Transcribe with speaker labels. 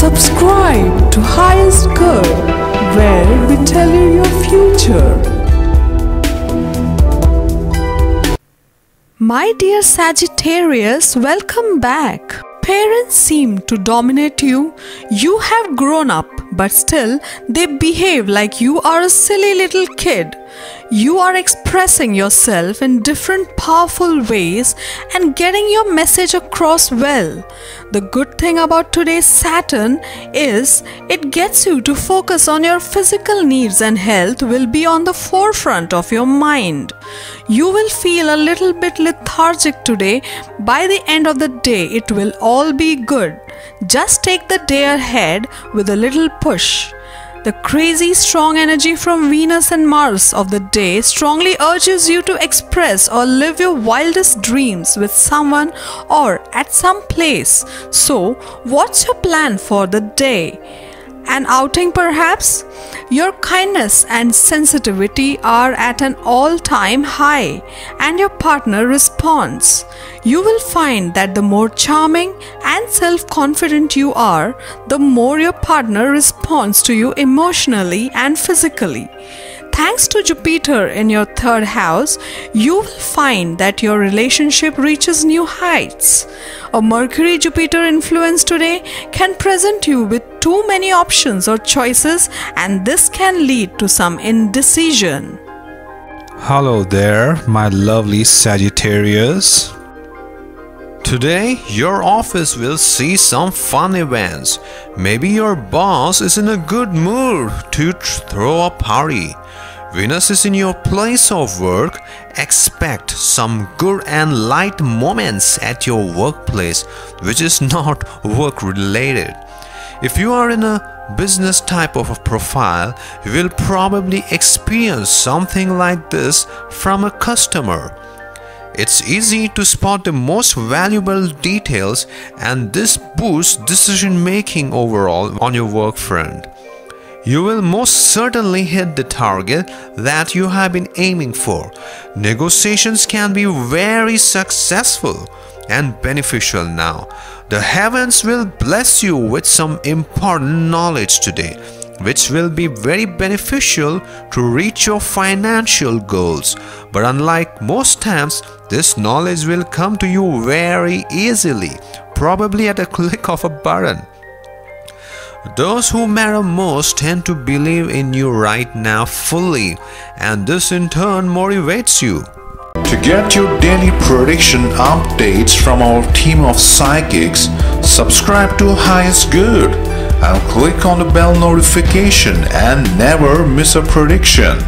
Speaker 1: Subscribe to Highest Good, where we tell you your future. My dear Sagittarius, welcome back. Parents seem to dominate you. You have grown up but still they behave like you are a silly little kid. You are expressing yourself in different powerful ways and getting your message across well. The good thing about today's Saturn is it gets you to focus on your physical needs and health will be on the forefront of your mind. You will feel a little bit lethargic today. By the end of the day, it will all be good. Just take the day ahead with a little push. The crazy strong energy from Venus and Mars of the day strongly urges you to express or live your wildest dreams with someone or at some place. So, what's your plan for the day? An outing perhaps? Your kindness and sensitivity are at an all time high, and your partner responds. You will find that the more charming and self confident you are, the more your partner responds to you emotionally and physically. Thanks to Jupiter in your third house, you will find that your relationship reaches new heights. A Mercury Jupiter influence today can present you with too many options or choices, and this can lead to some indecision.
Speaker 2: Hello there, my lovely Sagittarius. Today, your office will see some fun events. Maybe your boss is in a good mood to throw a party. Venus is in your place of work. Expect some good and light moments at your workplace, which is not work related. If you are in a business type of a profile, you will probably experience something like this from a customer. It's easy to spot the most valuable details and this boosts decision making overall on your work front. You will most certainly hit the target that you have been aiming for. Negotiations can be very successful and beneficial now. The heavens will bless you with some important knowledge today which will be very beneficial to reach your financial goals. But unlike most times, this knowledge will come to you very easily, probably at a click of a button. Those who matter most tend to believe in you right now fully, and this in turn motivates you.
Speaker 3: To get your daily prediction updates from our team of psychics, subscribe to Highest Good and click on the bell notification and never miss a prediction.